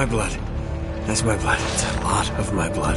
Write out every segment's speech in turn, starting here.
My blood. That's my blood. It's a lot of my blood.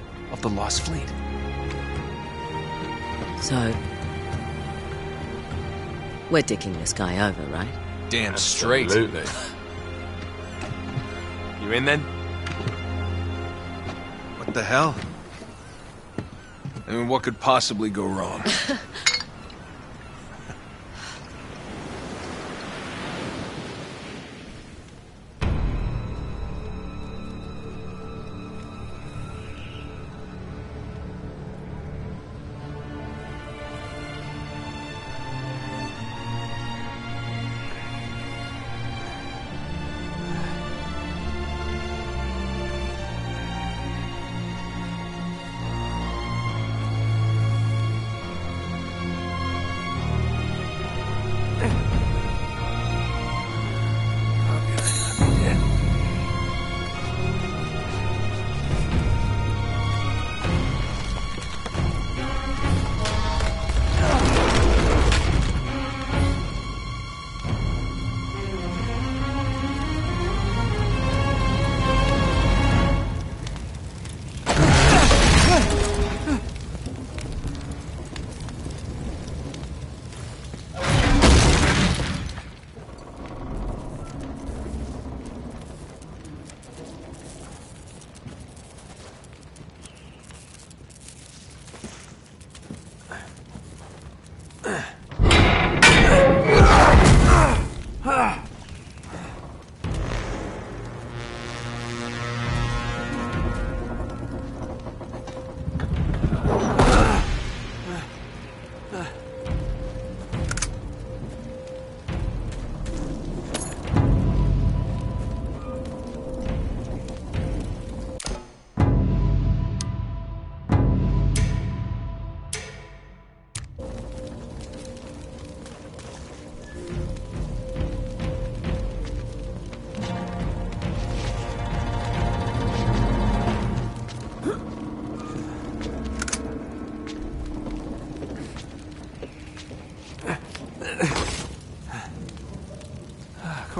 of the lost fleet. So, we're dicking this guy over, right? Damn straight. Absolutely. you in then? What the hell? I mean, what could possibly go wrong?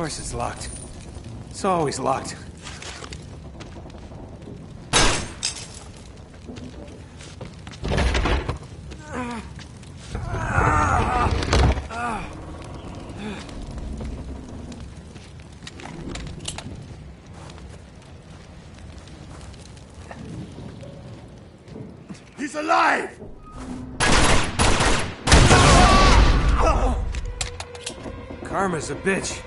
course it's locked. It's always locked. He's alive! Karma's a bitch.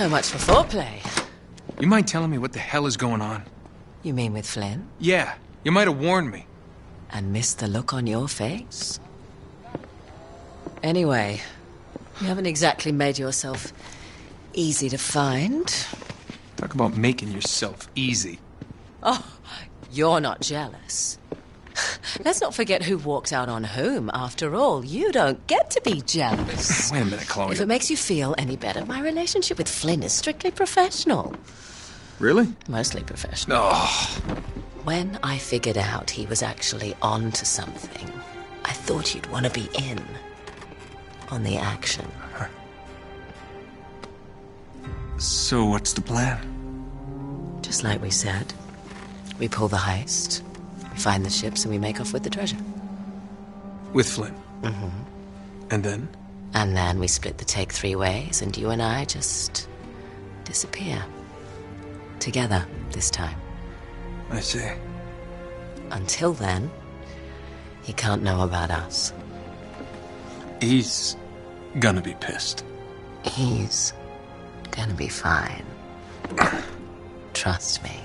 So much for foreplay. You mind telling me what the hell is going on? You mean with Flynn? Yeah, you might have warned me. And missed the look on your face? Anyway, you haven't exactly made yourself easy to find. Talk about making yourself easy. Oh, you're not jealous. Let's not forget who walked out on whom. After all, you don't get to be jealous. Wait a minute, Chloe. If it makes you feel any better, my relationship with Flynn is strictly professional. Really? Mostly professional. Oh, When I figured out he was actually on to something, I thought you'd want to be in on the action. so what's the plan? Just like we said. We pull the heist, find the ships, and we make off with the treasure. With Flynn. Mm-hmm. And then? And then we split the take three ways, and you and I just disappear. Together, this time. I see. Until then, he can't know about us. He's gonna be pissed. He's gonna be fine. Trust me.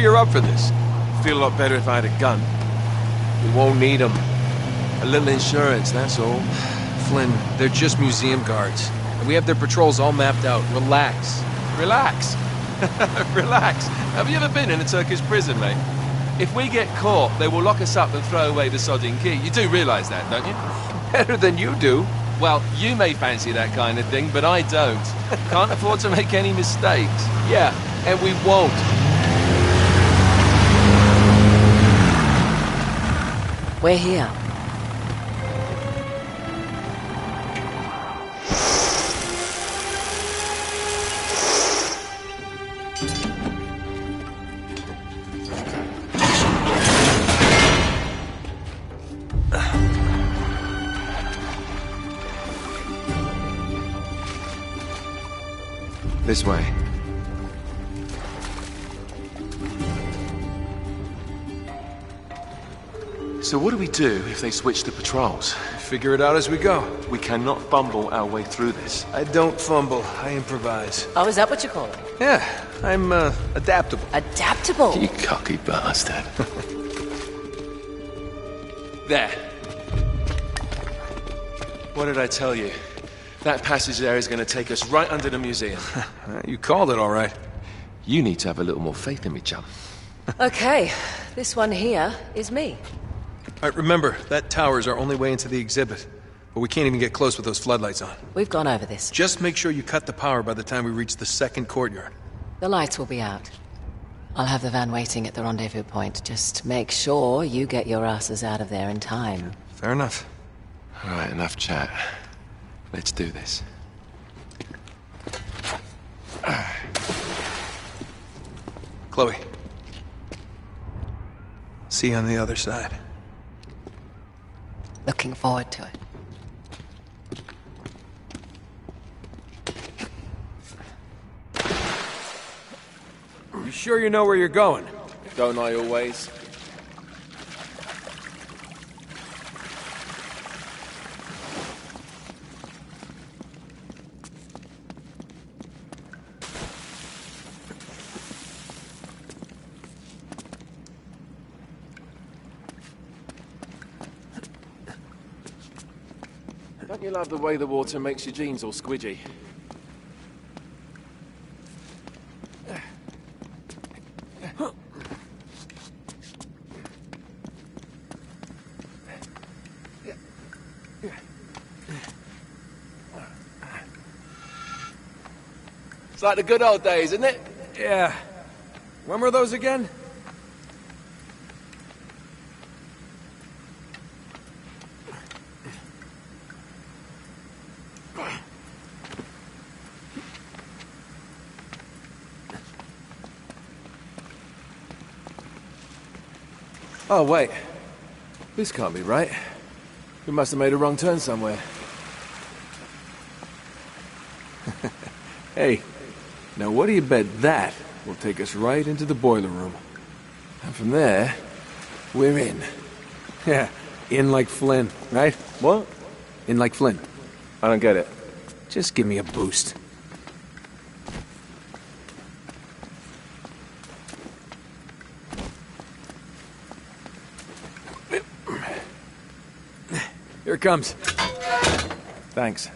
You're up for this? Feel a lot better if I had a gun. We won't need them. A little insurance, that's all. Flynn, they're just museum guards. And we have their patrols all mapped out. Relax. Relax. Relax. Have you ever been in a Turkish prison, mate? If we get caught, they will lock us up and throw away the sodding key. You do realise that, don't you? Better than you do. Well, you may fancy that kind of thing, but I don't. Can't afford to make any mistakes. Yeah, and we won't. We're here. This way. So what do we do if they switch to patrols? Figure it out as we go. We cannot fumble our way through this. I don't fumble, I improvise. Oh, is that what you call it? Yeah, I'm, uh, adaptable. Adaptable. You cocky bastard. there. What did I tell you? That passage there is going to take us right under the museum. You called it all right. you need to have a little more faith in me, chum. Okay, this one here is me. All right, remember, that tower is our only way into the exhibit. But we can't even get close with those floodlights on. We've gone over this. Just make sure you cut the power by the time we reach the second courtyard. The lights will be out. I'll have the van waiting at the rendezvous point. Just make sure you get your asses out of there in time. Fair enough. All right, enough chat. Let's do this. Chloe. See you on the other side. Looking forward to it. You sure you know where you're going? Don't I always? Love the way the water makes your jeans all squidgy? It's like the good old days, isn't it? Yeah. When were those again? Oh, wait. This can't be right. We must have made a wrong turn somewhere. Hey, now what do you bet that will take us right into the boiler room? And from there, we're in. Yeah, in like Flynn, right? What? In like Flynn. I don't get it. Just give me a boost. Here it comes. Thanks.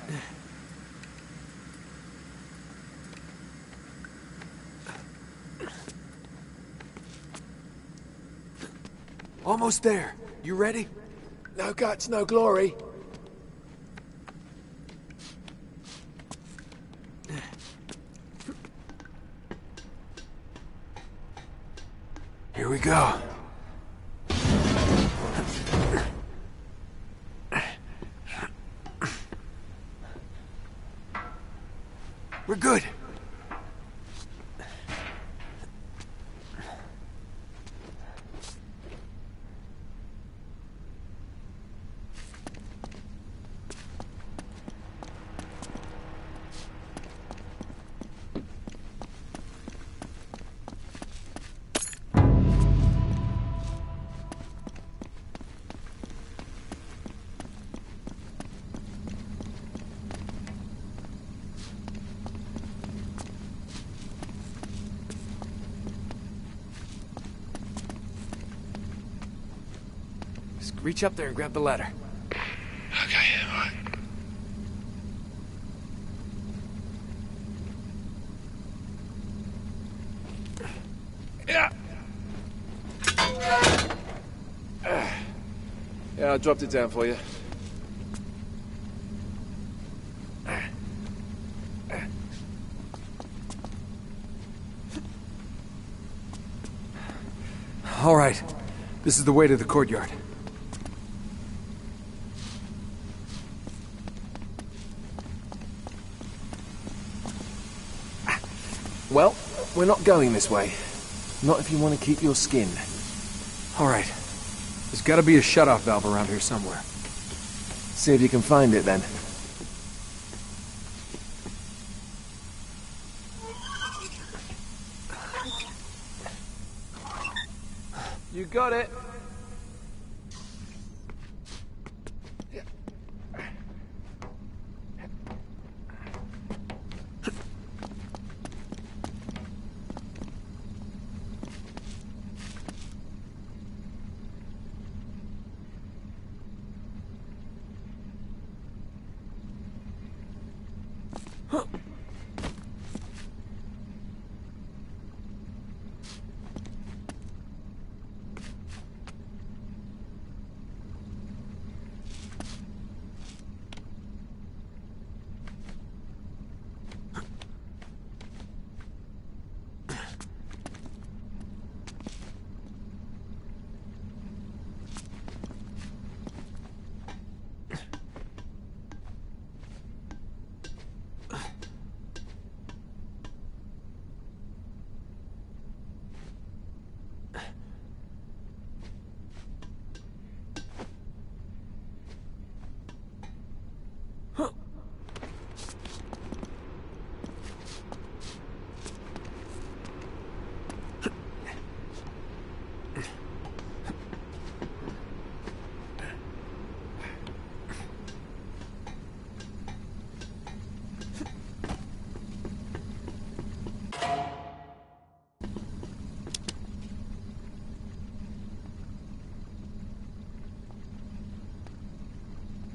Almost there. You ready? No guts, no glory. Here we go. Reach up there and grab the ladder. Okay, all right. Yeah. Yeah, I dropped it down for you. All right. This is the way to the courtyard. Well, we're not going this way. Not if you want to keep your skin. All right. There's got to be a shut-off valve around here somewhere. See if you can find it then. You got it.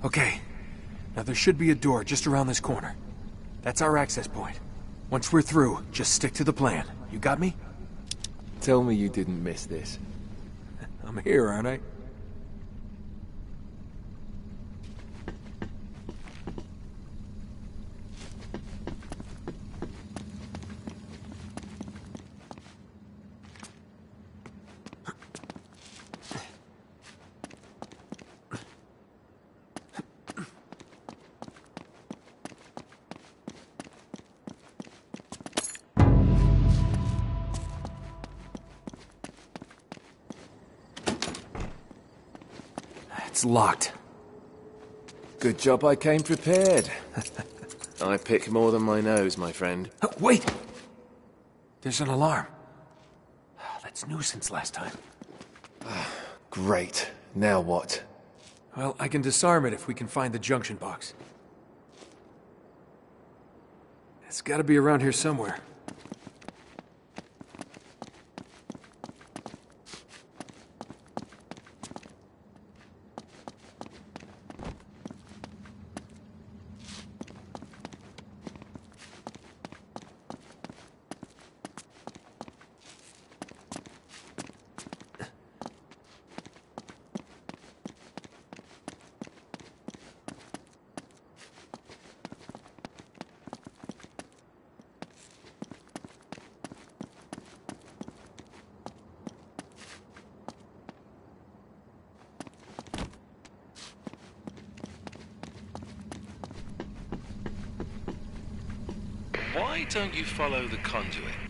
Okay. Now there should be a door just around this corner. That's our access point. Once we're through, just stick to the plan. You got me? Tell me you didn't miss this. I'm here, aren't I? Locked. Good job I came prepared. I pick more than my nose, my friend. Oh, wait! There's an alarm. That's new since last time. Great. Now what? Well, I can disarm it if we can find the junction box. It's gotta be around here somewhere. Why don't you follow the conduit?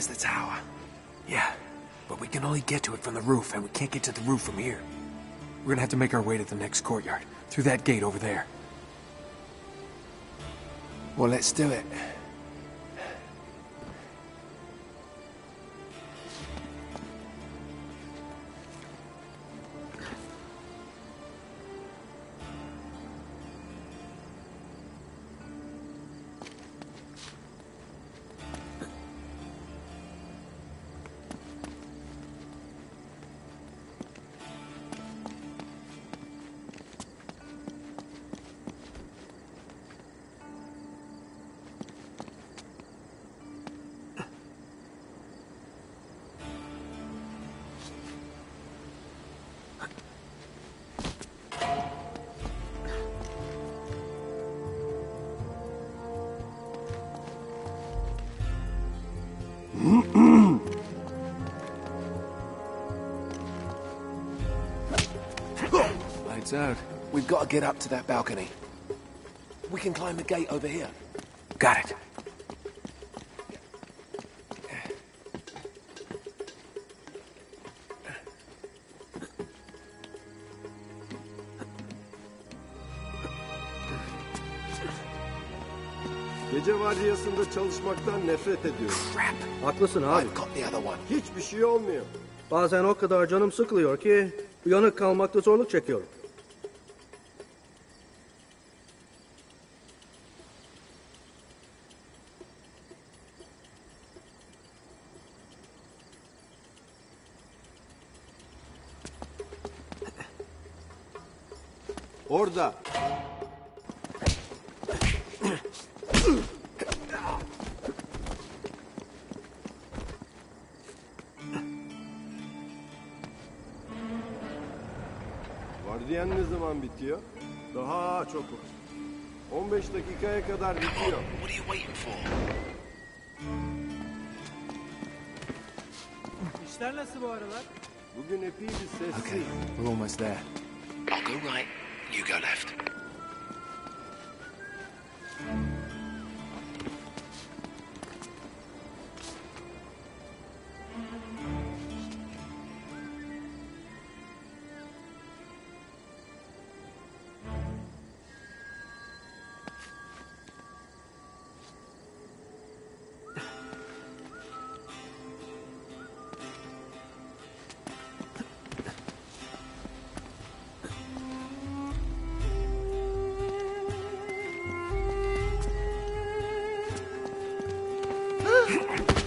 The tower. Yeah, but we can only get to it from the roof, and we can't get to the roof from here. We're gonna have to make our way to the next courtyard, through that gate over there. Well, let's do it. Out. We've got to get up to that balcony. We can climb the gate over here. Got it. Gece vardiyasında çalışmaktan nefret ediyorum. Crap. Haklısın abi. I've got the other one. Hiçbir şey olmuyor. Bazen o kadar canım sıkılıyor ki uyanık kalmakta zorluk çekiyorum. Bitiyor? Daha çok var. 15 dakikaya kadar bitiyor. What are you waiting for? İşler nasıl bu aralar? Bugün epey bir sessiz. Okay, we're almost there. I'll go right, you go left. Come on.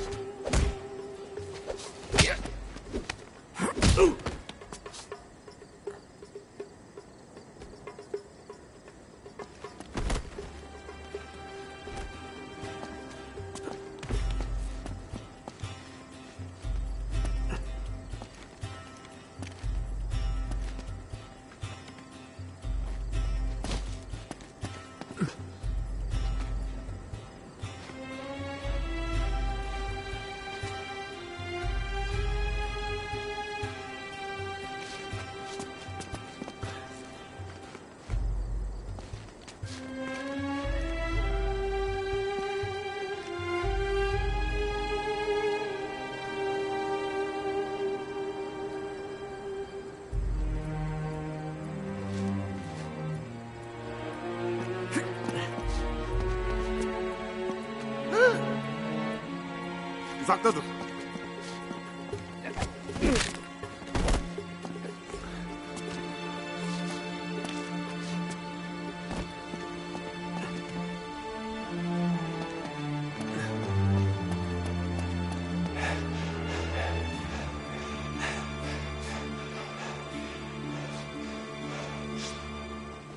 Uzakta dur.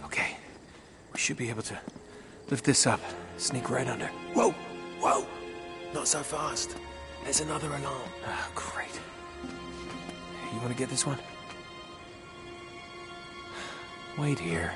Okay. We should be able to lift this up, sneak right under. Whoa! Whoa! Not so fast. There's another alarm. Ah, great. You want to get this one? Wait here.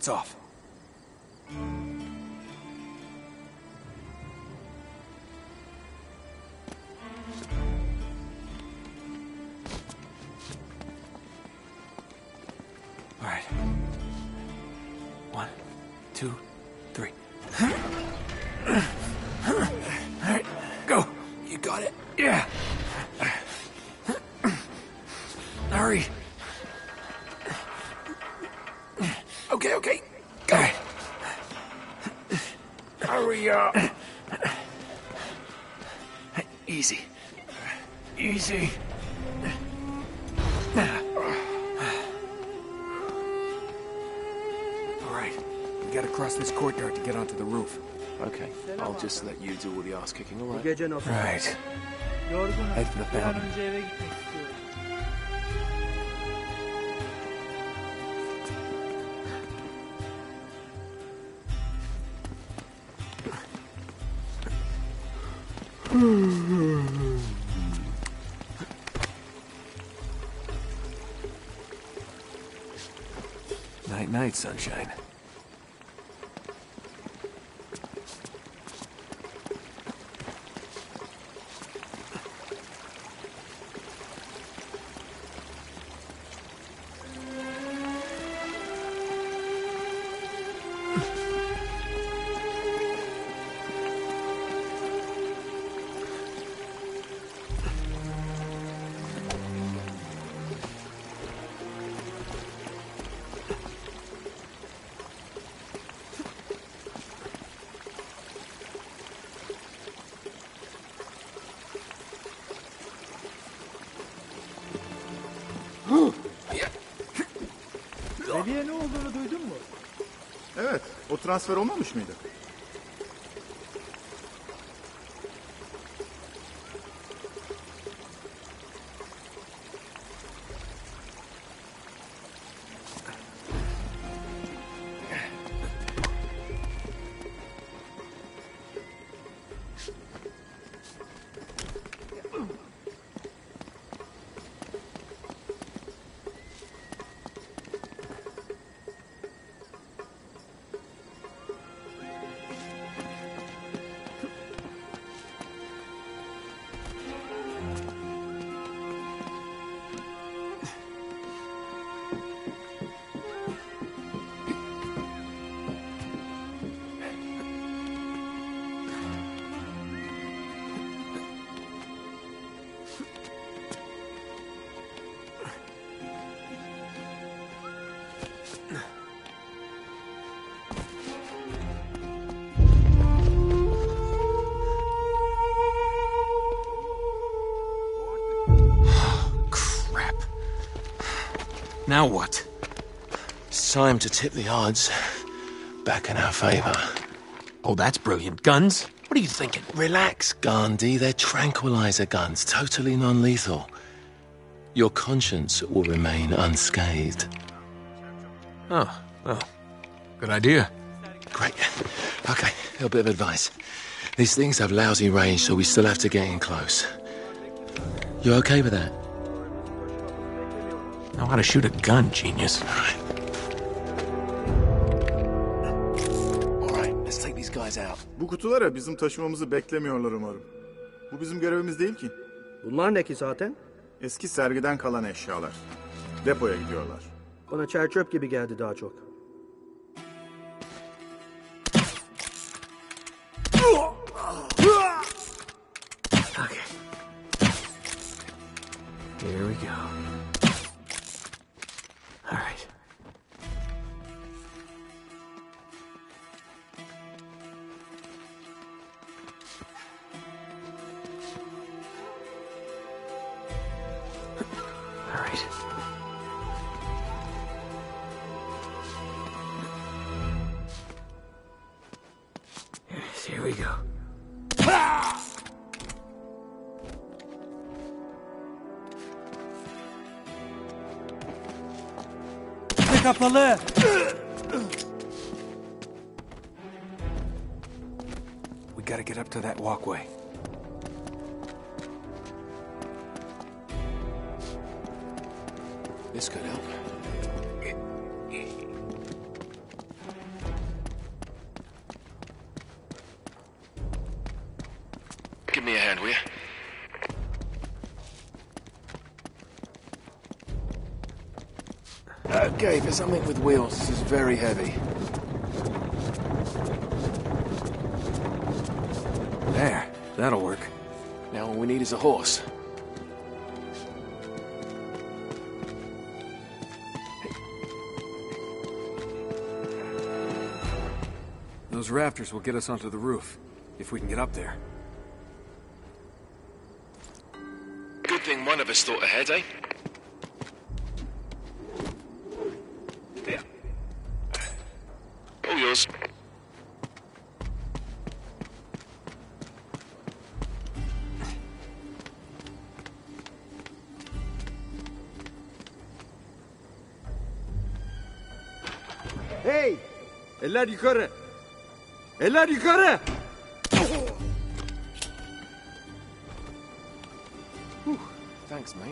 It's off. Hurry up. Easy. Easy. All right. We gotta cross this courtyard to get onto the roof. Okay, I'll just let you do all the ass kicking, all Bu right? gece nasıl? Right. Yorgunum. Head for the fountain. Önce eve gitmek istiyorum. Night, night, sunshine. Transfer olmamış mıydı? Now what? It's time to tip the odds back in our favor. Oh, that's brilliant. Guns? What are you thinking? Relax, Gandhi. They're tranquilizer guns, totally non lethal. Your conscience will remain unscathed. Oh, well, good idea. Great. Okay, a little bit of advice. These things have lousy range, so we still have to get in close. You okay with that? How to shoot a gun, genius. Alright, let's take these guys out. Bu kutulara bizim taşımamızı beklemiyorlar umarım. Bu bizim görevimiz değil ki. Bunlar ne ki zaten? Eski sergiden kalan eşyalar. Depoya gidiyorlar. Bana çer çöp gibi geldi daha çok. Kapalı. We gotta get up to that walkway. Something with wheels, is very heavy. There, that'll work. Now all we need is a horse. Those rafters will get us onto the roof, if we can get up there. Good thing one of us thought ahead, eh? Eller yukarı. Eller yukarı! Thanks, mate.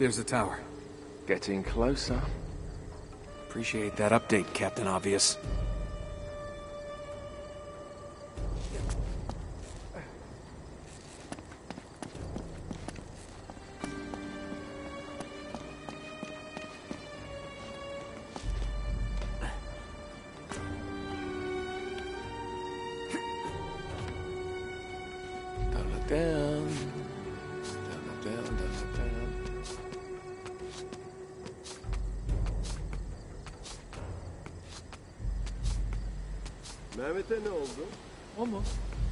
There's the tower. Getting closer. Appreciate that update, Captain Obvious. Mehmet'e ne oldu? O mu?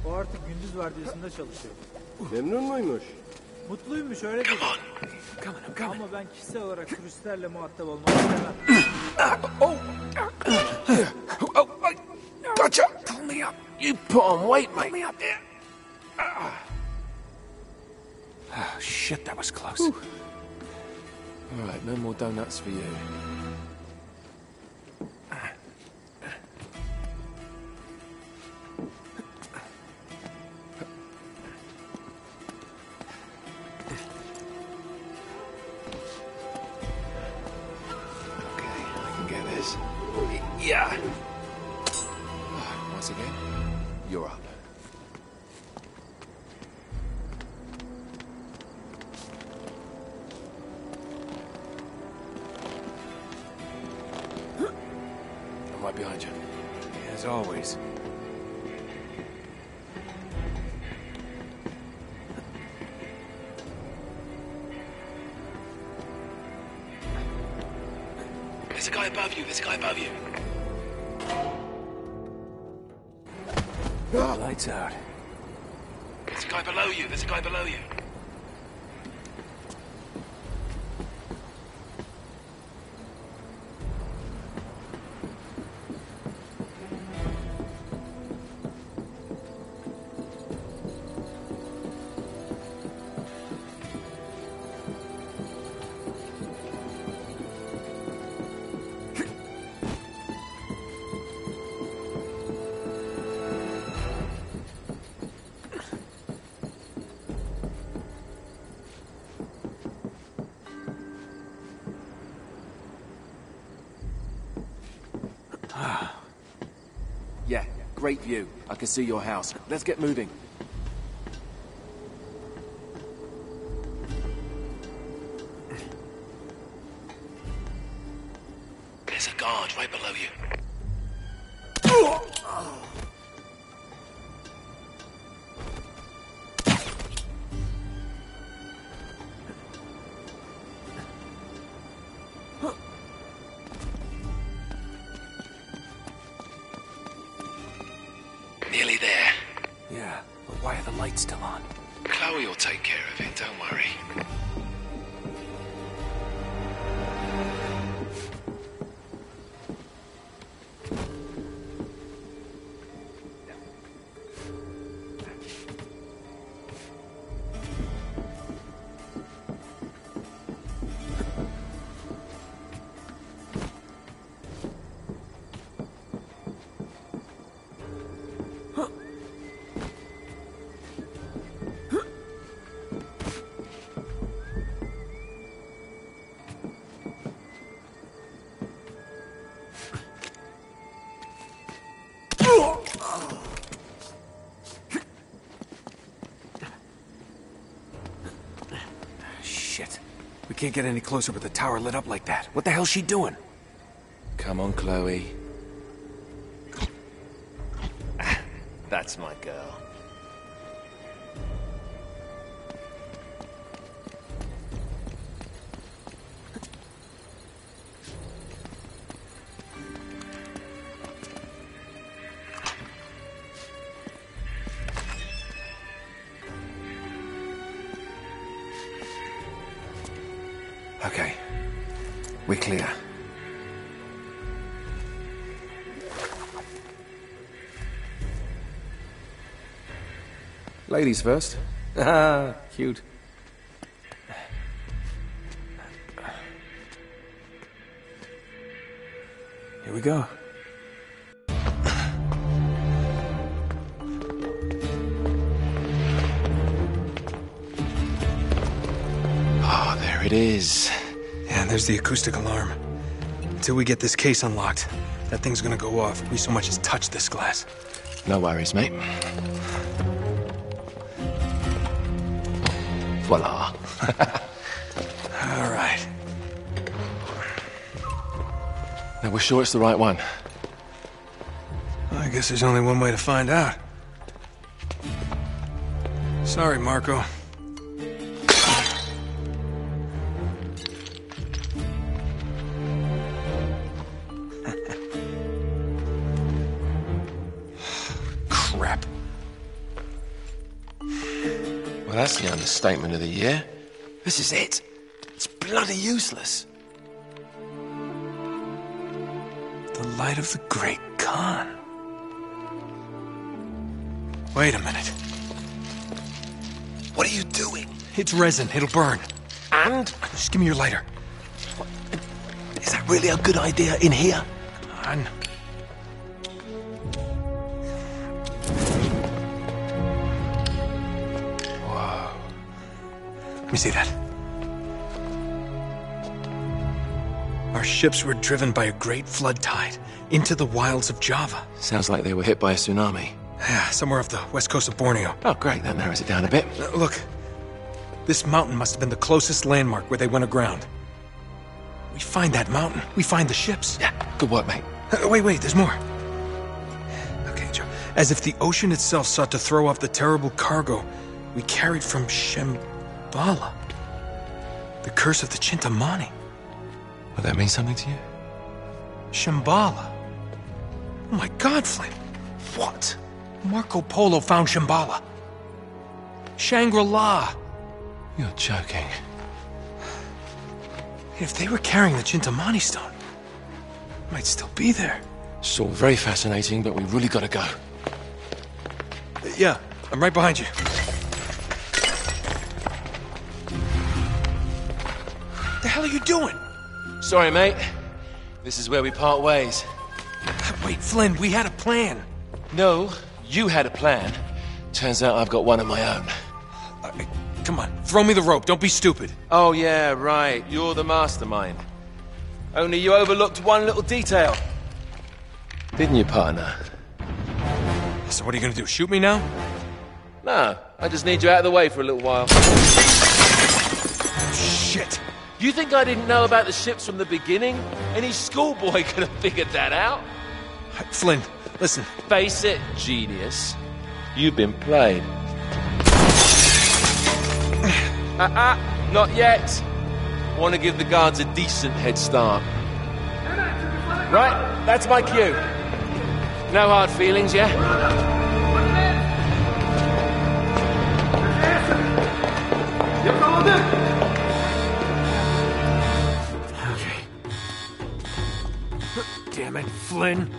O artık gündüz vardiyasında çalışıyor. Memnun muymuş? Mutluymuş öyle dedi. Coming, I'm coming. Ama ben kişisel olarak turistlerle muhatap olmak istemem. Gotcha! Pull me up. You put on weight, mate. me up. Oh, shit, that was close. All right, no more donuts for you. Great view. I can see your house. Let's get moving. Can't get any closer with the tower lit up like that. What the hell's she doing? Come on, Chloe. That's my girl. Ladies first. Ah, cute. Here we go. Oh, there it is. And there's the acoustic alarm. Until we get this case unlocked, that thing's gonna go off if we so much as touch this glass. No worries, mate. Voila. All right. Now, we're sure it's the right one. I guess there's only one way to find out. Sorry, Marco. Understatement of the year. This is it. It's bloody useless. The light of the Great Khan. Wait a minute. What are you doing? It's resin. It'll burn. And? Just give me your lighter. Is that really a good idea in here? On. See that. Our ships were driven by a great flood tide into the wilds of Java. Sounds like they were hit by a tsunami. Yeah, somewhere off the west coast of Borneo. Oh, great. That narrows it down a bit. Uh, look, this mountain must have been the closest landmark where they went aground. We find that mountain, we find the ships. Yeah, good work, mate. Uh, wait, wait, there's more. Okay, Joe. As if the ocean itself sought to throw off the terrible cargo we carried from Shambhala. The curse of the Chintamani. Will that mean something to you? Shambhala. Oh my god, Flynn. What? Marco Polo found Shambhala. Shangri-La. You're joking. If they were carrying the Chintamani stone, it might still be there. It's all very fascinating, but we really gotta go. Yeah, I'm right behind you. The hell are you doing? Sorry, mate. This is where we part ways. Wait, Flynn, we had a plan. No, you had a plan. Turns out I've got one of my own. Uh, come on, throw me the rope. Don't be stupid. Oh, yeah, right. You're the mastermind. Only you overlooked one little detail. Didn't you, partner? So what are you gonna do? Shoot me now? No, I just need you out of the way for a little while. Shit. You think I didn't know about the ships from the beginning? Any schoolboy could have figured that out. Flynn, listen. Face it, genius. You've been played. Uh-uh, not yet. Want to give the guards a decent head start. Right, that's my cue. No hard feelings, yeah? Okay. Damn it, Flynn.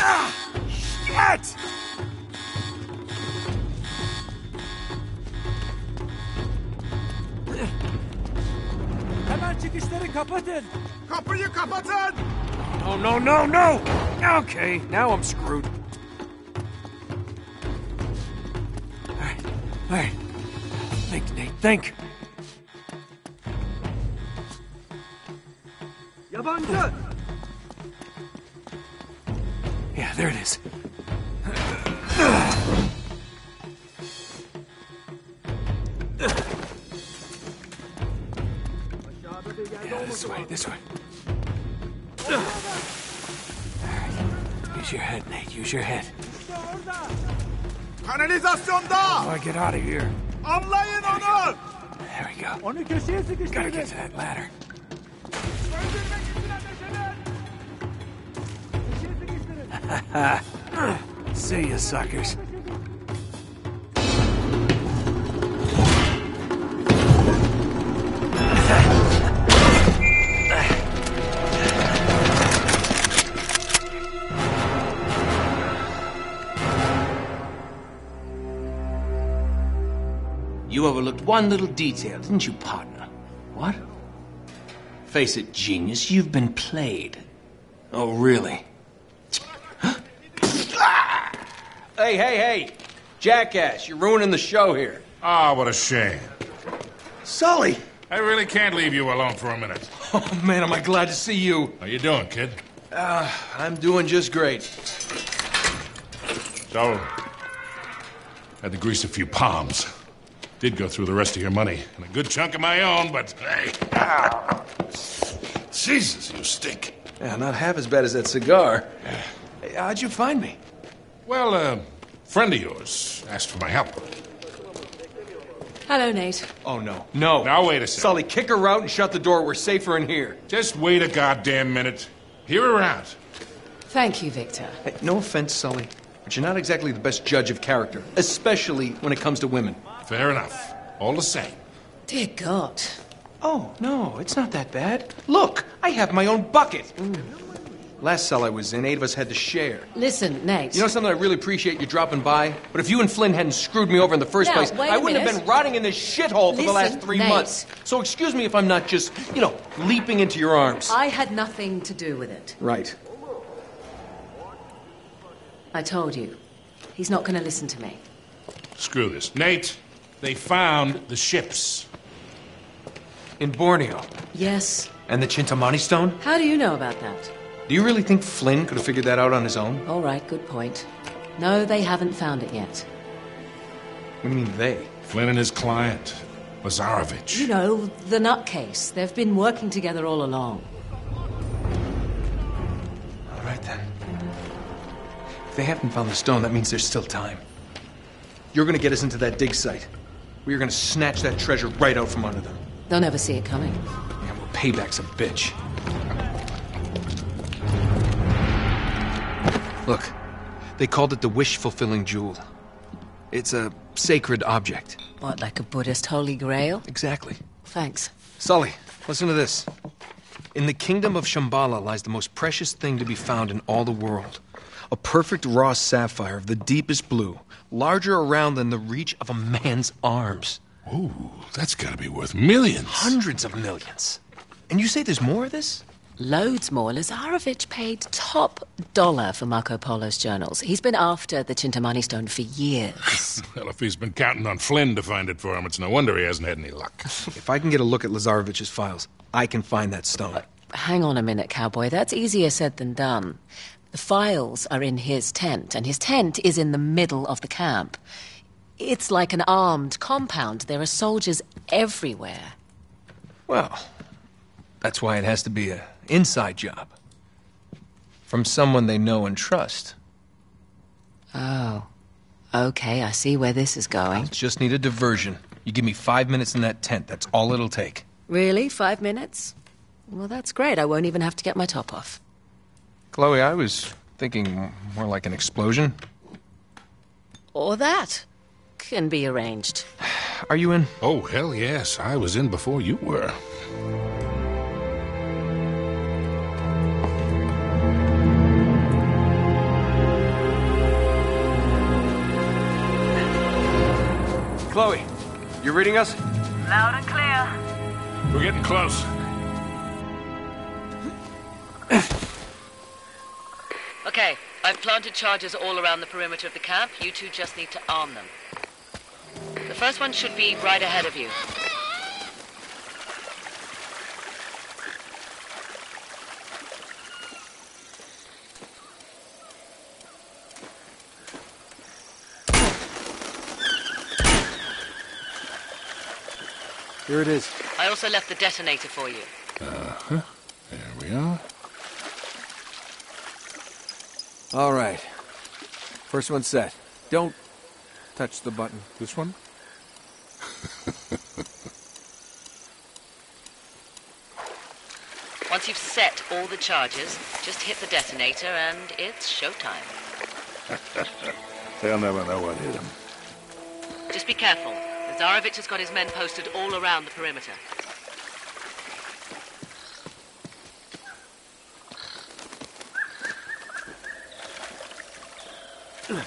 Ah! Shit! Hemen çıkışları kapatın. Kapıyı kapatın! Oh, no, no, no! Okay, now I'm screwed. Hey, Think, Nate, think. Yabancı! Yeah, there it is. Yeah, this way, this way. Use your head, Nate. Use your head. Kanalizasyonda! How do I get out of here? Avlayın onu! There we go. Onu köşeye Gotta sıkıştırın. get to that ladder. See you, suckers. You overlooked one little detail, didn't you, partner? What? Face it, genius, you've been played. Oh, really? Hey, hey, hey! Jackass, you're ruining the show here. Ah, what a shame. Sully! I really can't leave you alone for a minute. Oh, man, am I glad to see you. How you doing, kid? Uh, I'm doing just great. So, I had to grease a few palms. Did go through the rest of your money and a good chunk of my own, but hey. Jesus, you stink. Yeah, not half as bad as that cigar. Hey, how'd you find me? Well, a friend of yours asked for my help. Hello, Nate. Oh, no. No. Now, wait a second. Sully, kick her out and shut the door. We're safer in here. Just wait a goddamn minute. Hear her out. Thank you, Victor. Hey, no offense, Sully, but you're not exactly the best judge of character, especially when it comes to women. Fair enough. All the same. Dear God. Oh, no, it's not that bad. Look, I have my own bucket. Last cell I was in, eight of us had to share. Listen, Nate. You know something? I really appreciate you dropping by. But if you and Flynn hadn't screwed me over in the first Now, place, I wouldn't have been rotting in this shithole for the last three Nate. months. So excuse me if I'm not just, you know, leaping into your arms. I had nothing to do with it. Right. I told you. He's not going to listen to me. Screw this. Nate, they found the ships. In Borneo. Yes. And the Chintamani stone? How do you know about that? Do you really think Flynn could have figured that out on his own? All right, good point. No, they haven't found it yet. What do you mean they? Flynn and his client, Lazarevich. You know, the nutcase. They've been working together all along. All right then. If they haven't found the stone, that means there's still time. You're gonna get us into that dig site. We are gonna snatch that treasure right out from under them. They'll never see it coming. Yeah, well, payback's a bitch. Look, they called it the wish-fulfilling jewel. It's a sacred object. What, like a Buddhist holy grail? Exactly. Thanks. Sully, listen to this. In the kingdom of Shambhala lies the most precious thing to be found in all the world. A perfect raw sapphire of the deepest blue, larger around than the reach of a man's arms. Ooh, that's gotta be worth millions. Hundreds of millions. And you say there's more of this? Loads more. Lazarevich paid top dollar for Marco Polo's journals. He's been after the Chintamani stone for years. Well, if he's been counting on Flynn to find it for him, it's no wonder he hasn't had any luck. If I can get a look at Lazarevich's files, I can find that stone. Hang on a minute, cowboy. That's easier said than done. The files are in his tent, and his tent is in the middle of the camp. It's like an armed compound. There are soldiers everywhere. Well, that's why it has to be an inside job. From someone they know and trust. Oh. Okay, I see where this is going. Just need a diversion. You give me five minutes in that tent, that's all it'll take. Really? Five minutes? Well, that's great. I won't even have to get my top off. Chloe, I was thinking more like an explosion. Or that. Can be arranged. Are you in? Oh, hell yes. I was in before you were. Chloe, you reading us? Loud and clear. We're getting close. Okay, I've planted charges all around the perimeter of the camp. You two just need to arm them. The first one should be right ahead of you. Here it is. I also left the detonator for you. Uh-huh. There we are. All right. First one set. Don't touch the button. This one? Once you've set all the charges, just hit the detonator and it's showtime. They'll never know what hit him. Just be careful. Lazarevich has got his men posted all around the perimeter. Keep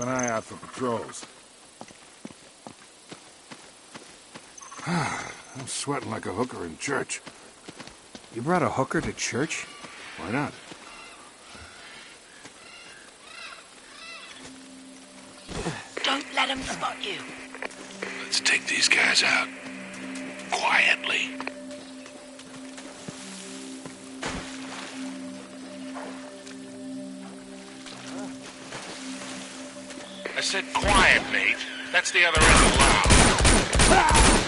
an eye out for patrols. I'm sweating like a hooker in church. You brought a hooker to church? Why not? Guys out. Quietly. I said quiet, mate. That's the other end of loud.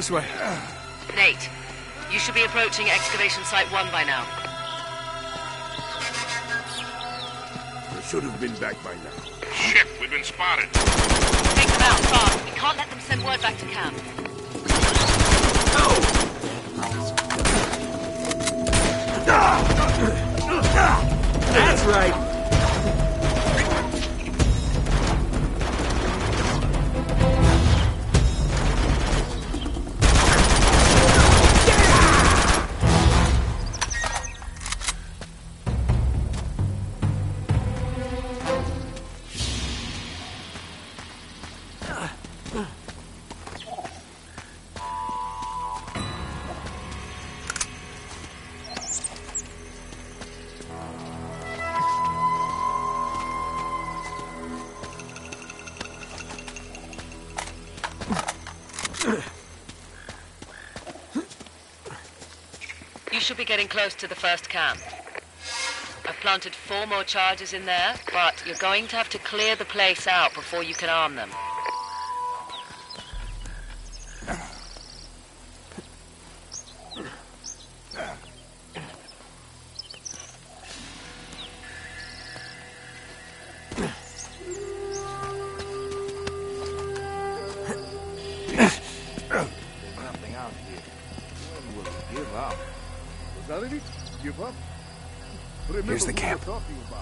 This way. Nate, you should be approaching excavation site one by now. They should have been back by now. Shit, we've been spotted. Take them out fast. We can't let them send word back to camp. That's right. Should be getting close to the first camp. I've planted four more charges in there, but you're going to have to clear the place out before you can arm them.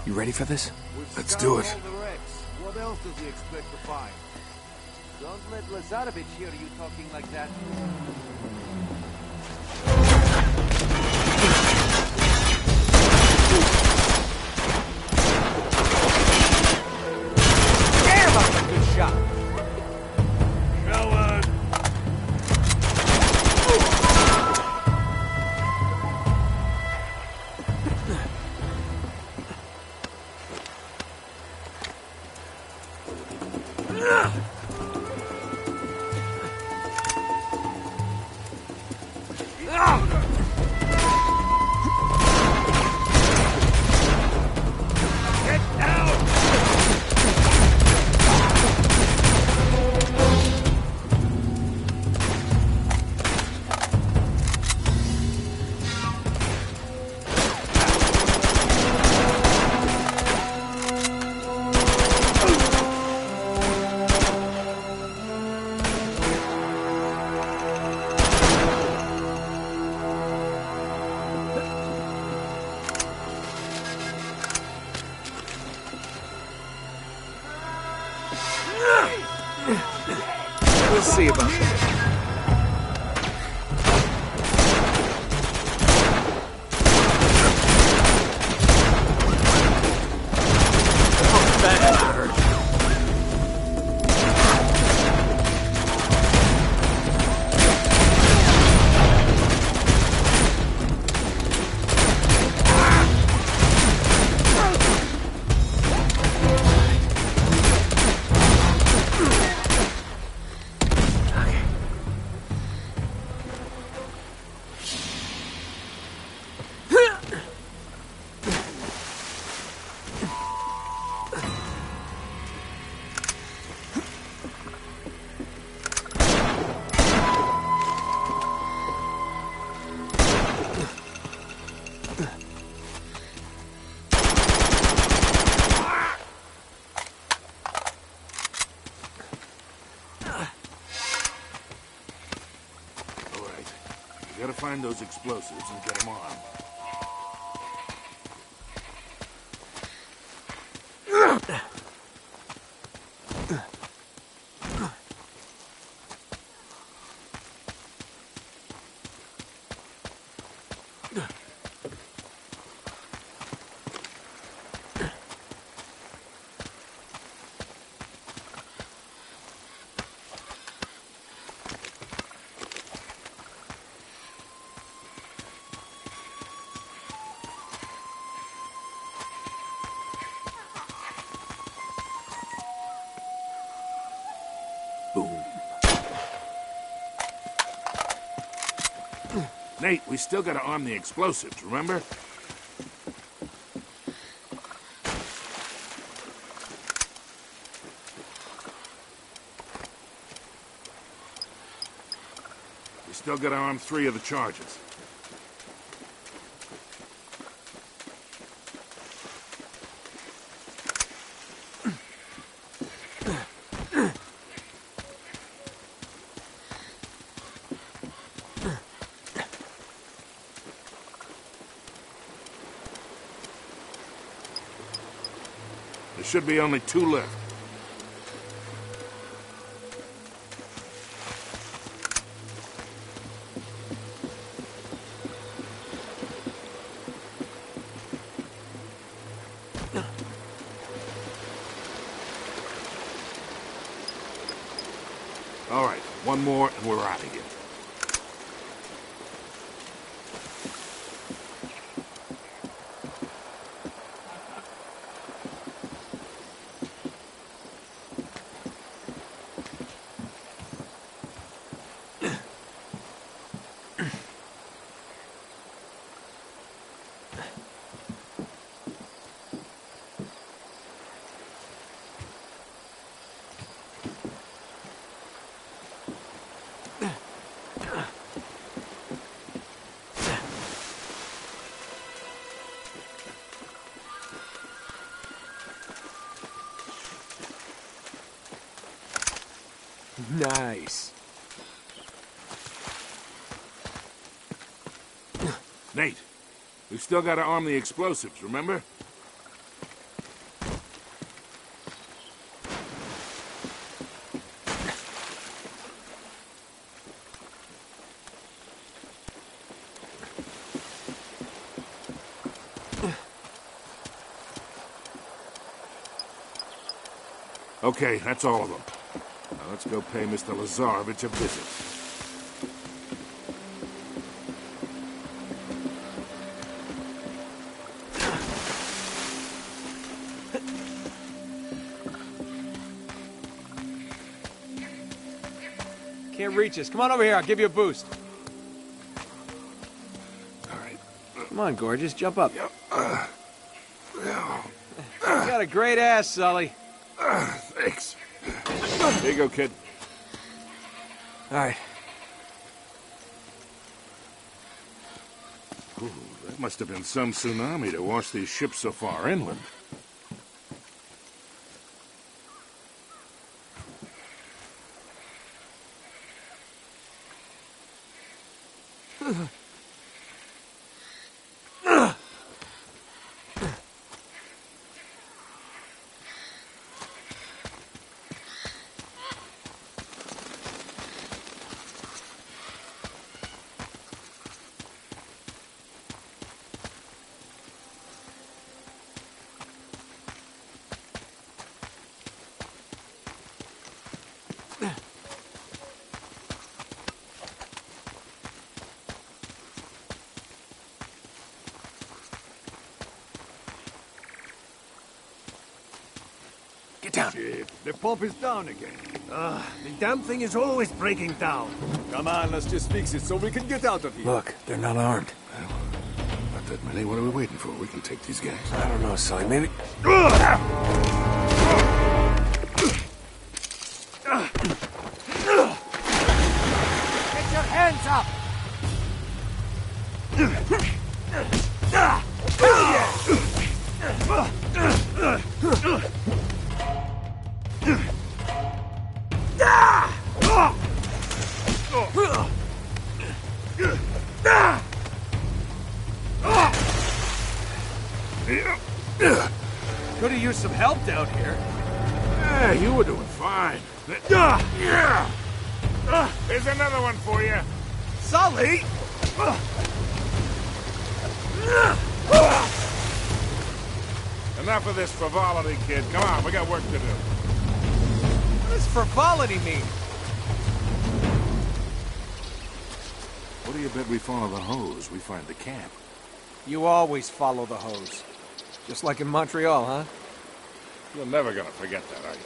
You ready for this? Let's do it. What else does he expect to find? Don't let Lazarevich hear you talking like that. Explosives and get them armed. Nate, we still gotta arm the explosives, remember? We still gotta arm three of the charges. Should be only two left. Still got to arm the explosives, remember? Okay, that's all of them. Now let's go pay Mr. Lazarevich a visit. Reach us. Come on over here. I'll give you a boost. All right. Come on, gorgeous. Jump up. Yep. Uh, You got a great ass, Sully. thanks. Here you go, kid. All right. Ooh, that must have been some tsunami to wash these ships so far inland. Get down. The pump is down again. Ah, the damn thing is always breaking down. Come on, let's just fix it so we can get out of here. Look, they're not armed. Not that many. What are we waiting for? We can take these guys. I don't know, Sully. Maybe. Follow the hose? We find the camp. You always follow the hose. Just like in Montreal, huh? You're never gonna forget that, are you?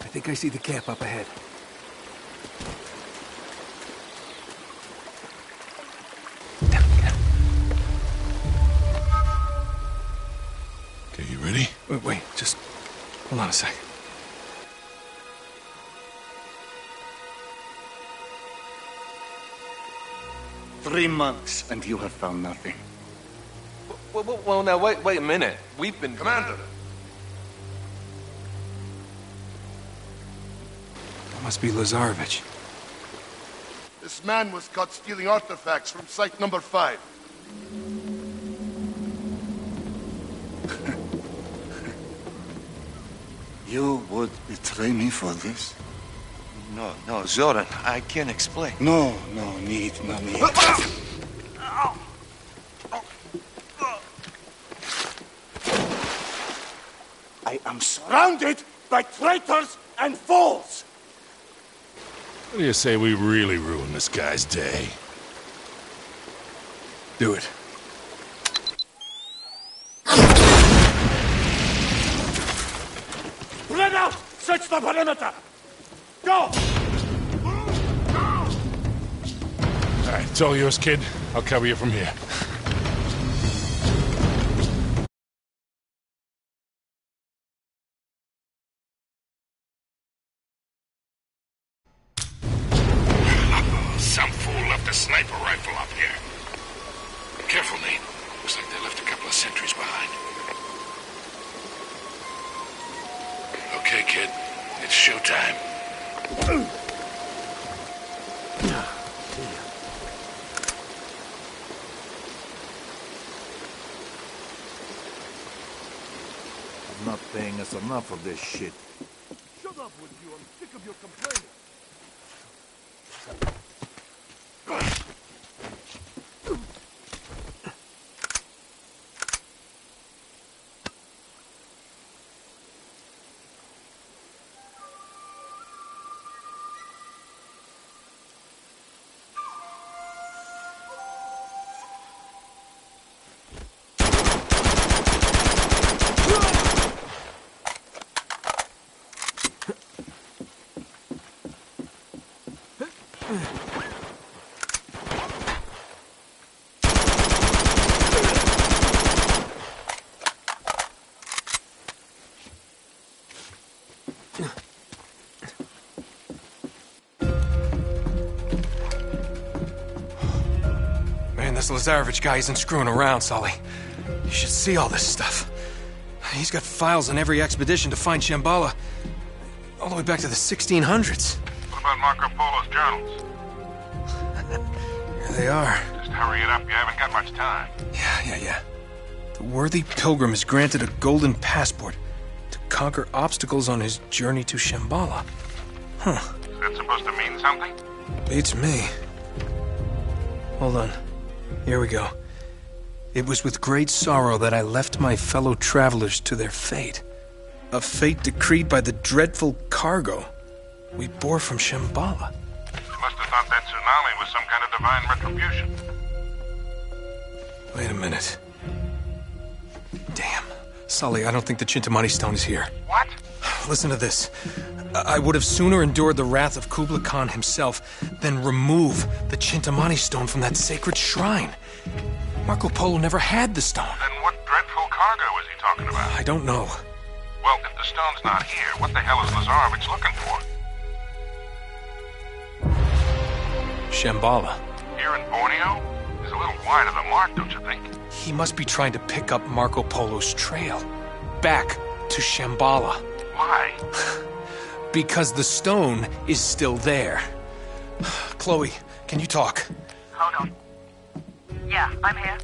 I think I see the camp up ahead. A second. Three months, and you have found nothing. Well, well, well, now, wait, wait a minute. We've been... Commander! That must be Lazarevich. This man was caught stealing artifacts from site number five. You would betray me for this? No, no, Zoran, I can't explain. No, no need, no need. I am surrounded by traitors and fools! What do you say we really ruin this guy's day? Do it. Spread out! Search the perimeter! Go! All right, it's all yours, kid. I'll cover you from here. This shit. Lazarevich guy isn't screwing around, Sully. You should see all this stuff. He's got files on every expedition to find Shambhala. All the way back to the 1600s. What about Marco Polo's journals? Here they are. Just hurry it up. You haven't got much time. Yeah, yeah, yeah. The worthy pilgrim is granted a golden passport to conquer obstacles on his journey to Shambhala. Huh. Is that supposed to mean something? Beats me. Hold on. Here we go. It was with great sorrow that I left my fellow travelers to their fate. A fate decreed by the dreadful cargo we bore from Shambhala. You must have thought that tsunami was some kind of divine retribution. Wait a minute. Damn. Sully, I don't think the Chintamani stone is here. What? Listen to this. I would have sooner endured the wrath of Kubla Khan himself than remove the Chintamani stone from that sacred shrine. Marco Polo never had the stone. Then what dreadful cargo is he talking about? I don't know. Well, if the stone's not here, what the hell is Lazarevich looking for? Shambhala. Here in Borneo? He's a little wide of the mark, don't you think? He must be trying to pick up Marco Polo's trail. Back to Shambhala. Why? Because the stone is still there. Chloe, can you talk? Hold on. Yeah, I'm here.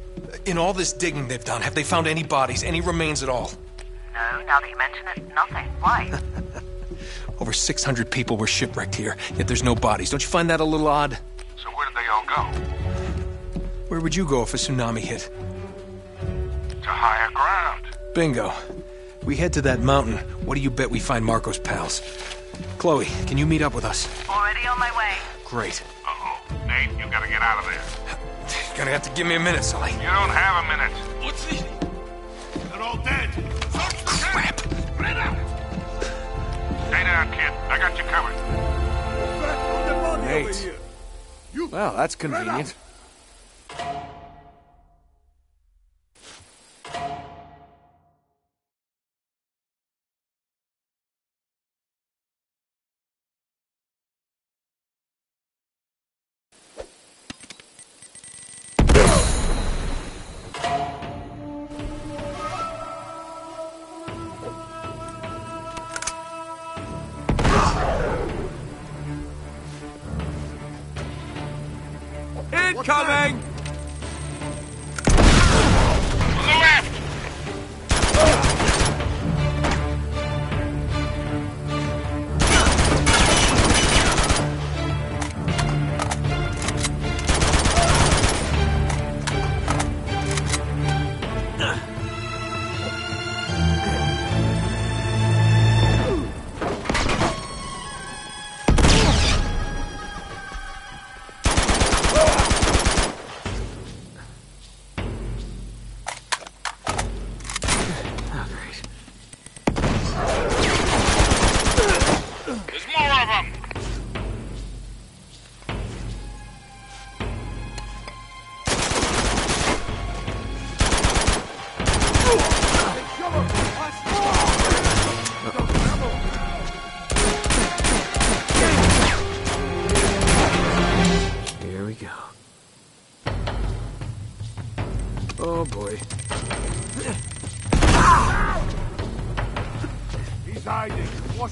In all this digging they've done, have they found any bodies, any remains at all? No, now that you mention it, nothing. Why? Over 600 people were shipwrecked here, yet there's no bodies. Don't you find that a little odd? So where did they all go? Where would you go if a tsunami hit? To higher ground. Bingo. We head to that mountain. What do you bet we find Marco's pals? Chloe, can you meet up with us? Already on my way. Great. Uh-oh. Nate, you gotta get out of there. You're gonna have to give me a minute, Sully. You don't have a minute. What's this? They're all dead. Crap. Stay down, kid. I got you covered. Nate. Well, that's convenient.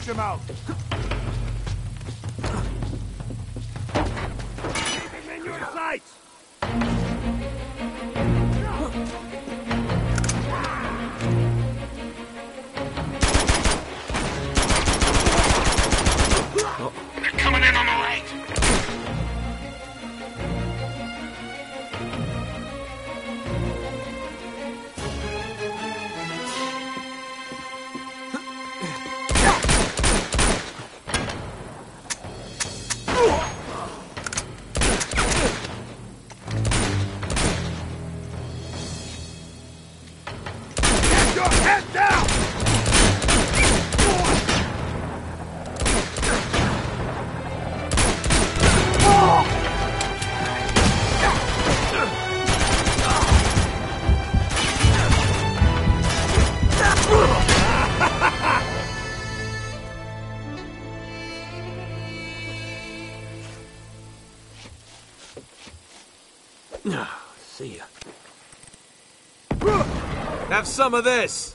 him out. have some of this.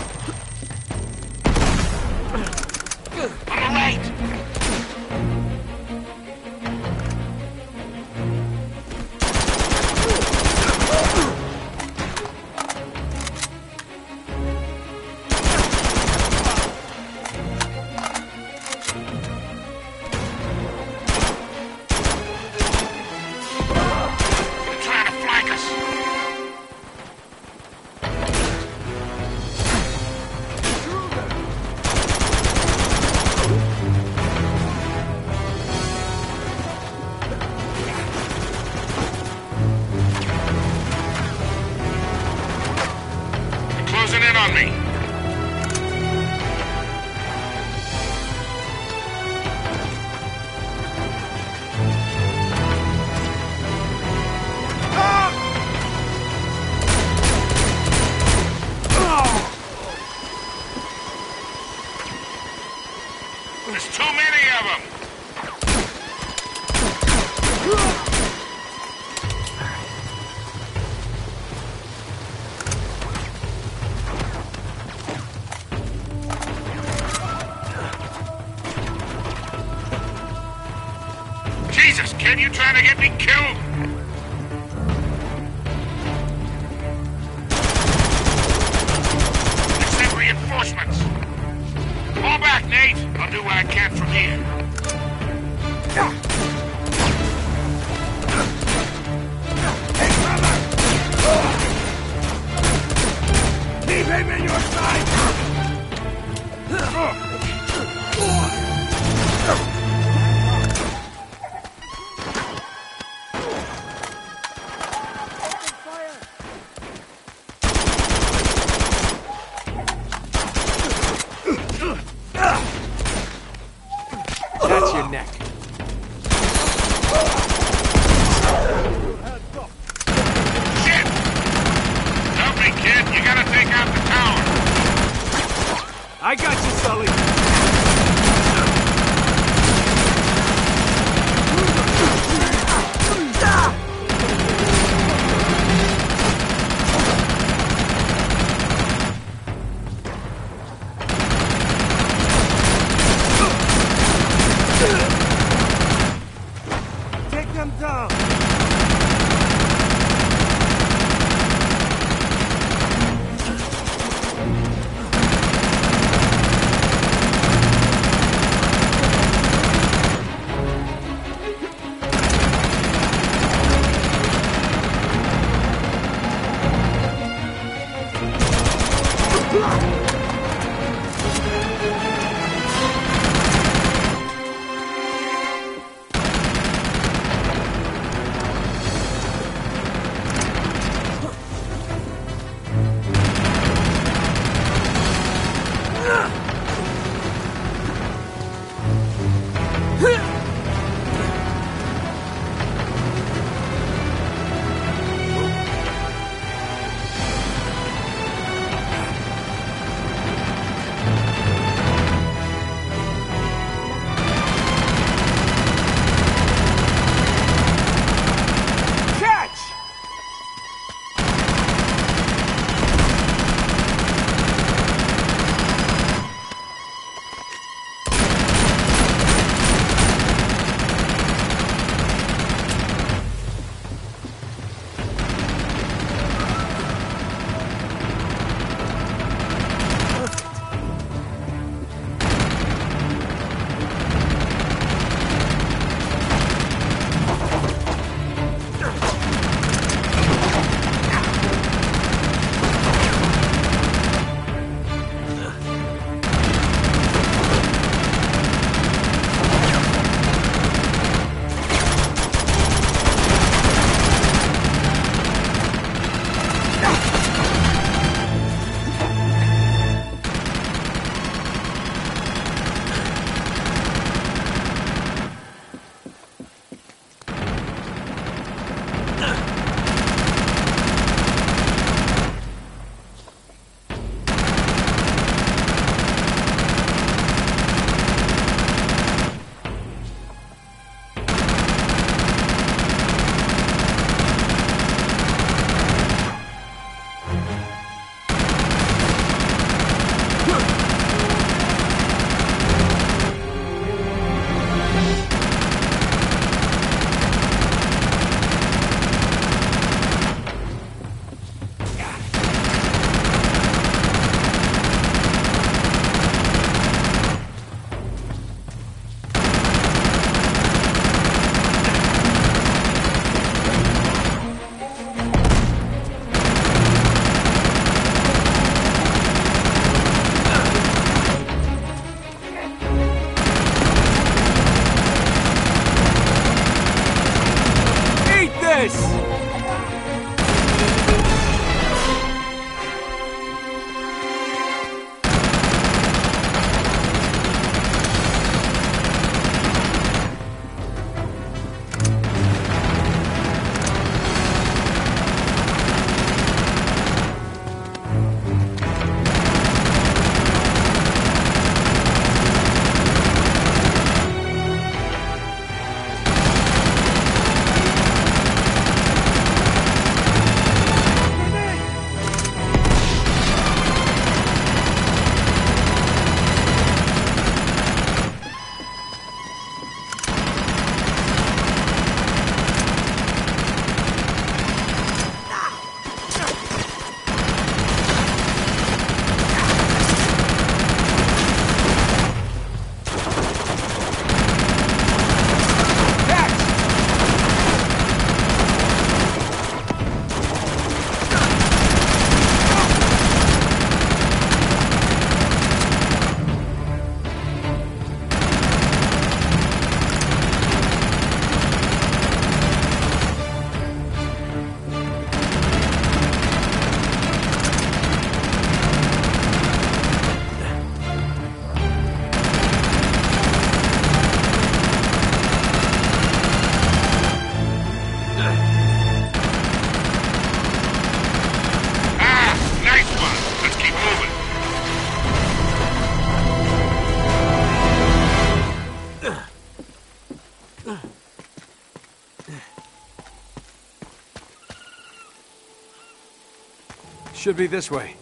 Should be this way.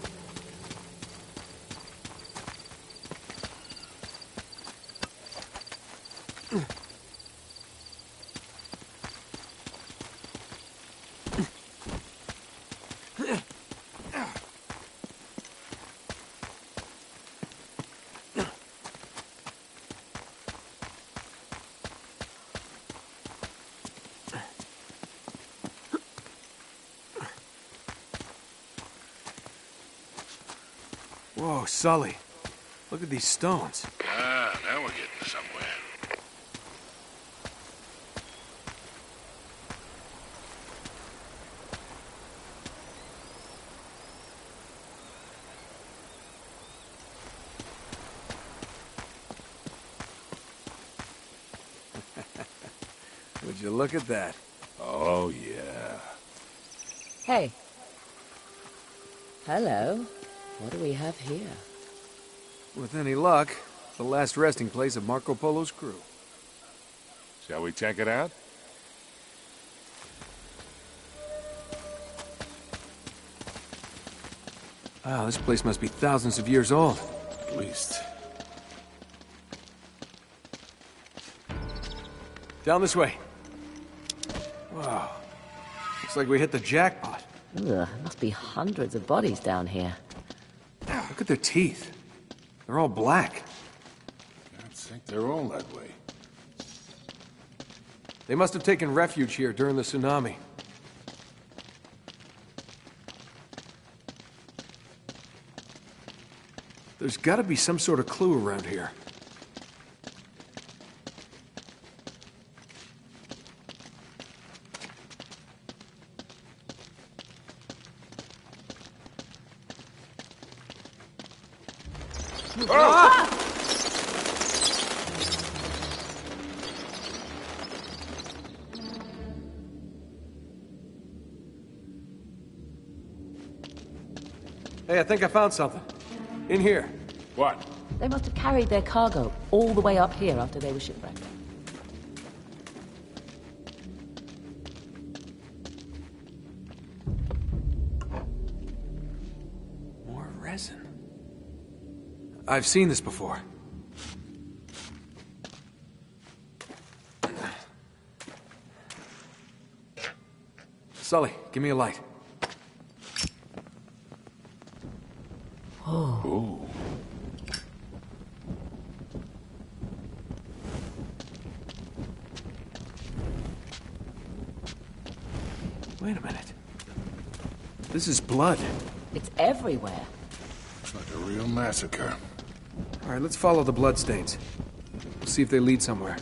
Whoa, Sully. Look at these stones. Ah, now we're getting somewhere. Would you look at that? Oh, yeah. Hey. Hello. What do we have here? With any luck, the last resting place of Marco Polo's crew. Shall we check it out? Wow, this place must be thousands of years old. At least. Down this way. Wow. Looks like we hit the jackpot. Ugh, must be hundreds of bodies down here. Look at their teeth. They're all black. I think they're all that way. They must have taken refuge here during the tsunami. There's gotta be some sort of clue around here. Hey, I think I found something. In here. What? They must have carried their cargo all the way up here after they were shipwrecked. I've seen this before. Sully, give me a light. Oh. Ooh. Wait a minute. This is blood. It's everywhere. It's like a real massacre. All right, let's follow the bloodstains. We'll see if they lead somewhere.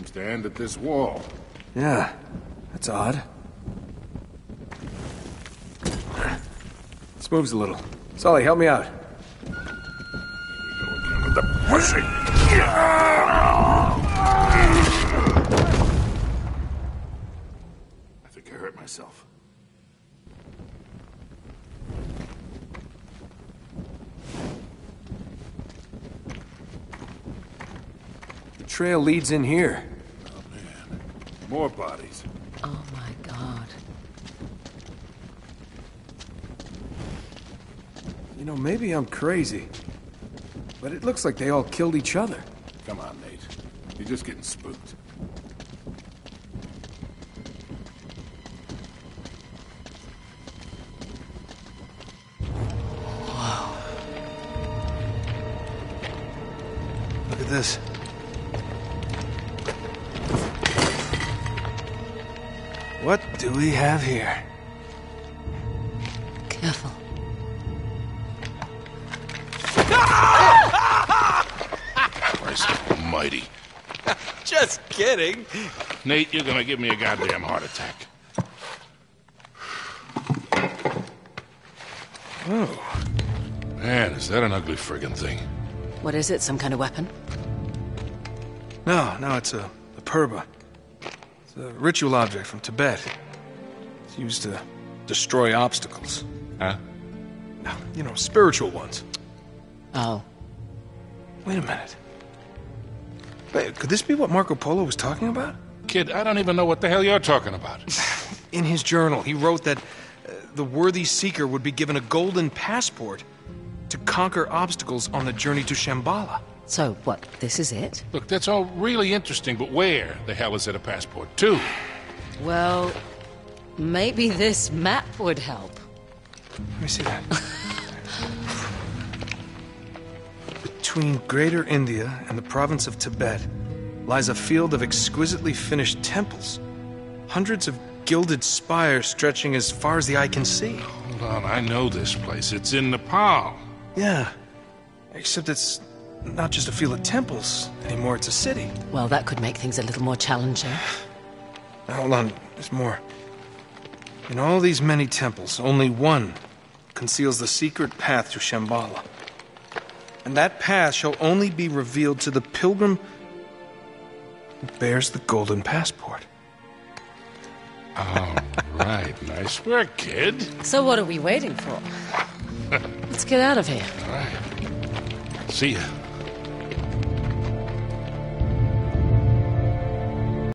Seems to end at this wall. Yeah, that's odd. This moves a little. Sully, help me out. The pussy! I think I hurt myself. The trail leads in here. More bodies. Oh my god. You know, maybe I'm crazy. But it looks like they all killed each other. Come on, Nate. You're just getting spooked. Do we have here? Careful. Christ almighty. Just kidding. Nate, you're gonna give me a goddamn heart attack. Oh. Man, is that an ugly friggin' thing. What is it? Some kind of weapon? No, no, it's a, a purba. It's a ritual object from Tibet. It's used to destroy obstacles. Huh? You know, spiritual ones. Oh. Wait a minute. Wait, could this be what Marco Polo was talking about? Kid, I don't even know what the hell you're talking about. In his journal, he wrote that uh, the worthy seeker would be given a golden passport to conquer obstacles on the journey to Shambhala. So, what, this is it? Look, that's all really interesting, but where the hell is it a passport to? Well, maybe this map would help. Let me see that. Between Greater India and the province of Tibet lies a field of exquisitely finished temples. Hundreds of gilded spires stretching as far as the eye can see. Hold on, I know this place. It's in Nepal. Yeah. Except it's not just a field of temples anymore, it's a city. Well, that could make things a little more challenging. Now, hold on, there's more. In all these many temples, only one conceals the secret path to Shambhala. And that path shall only be revealed to the pilgrim who bears the golden passport. All right, nice work, kid. So, what are we waiting for? Let's get out of here. All right. See ya.